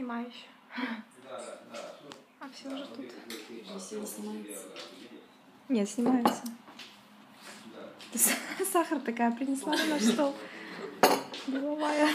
снимаешь. А все уже тут. Все не снимается. Нет, снимается. Ты сахар такая принесла на наш стол. Деловая.